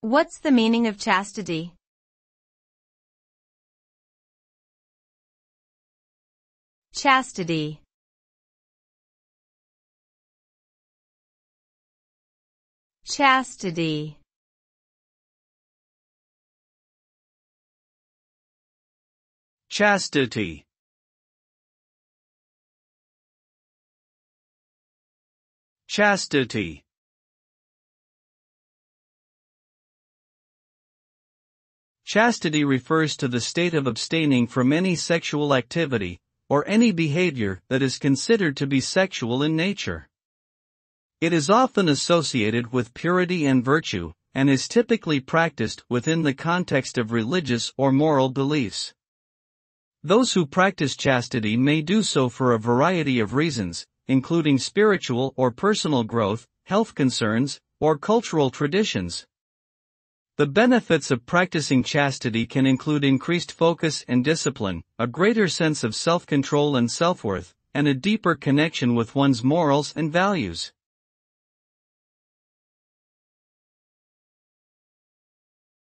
What's the meaning of chastity? Chastity. Chastity. Chastity. Chastity. Chastity refers to the state of abstaining from any sexual activity, or any behavior that is considered to be sexual in nature. It is often associated with purity and virtue, and is typically practiced within the context of religious or moral beliefs. Those who practice chastity may do so for a variety of reasons, including spiritual or personal growth, health concerns, or cultural traditions. The benefits of practicing chastity can include increased focus and discipline, a greater sense of self control and self worth, and a deeper connection with one's morals and values.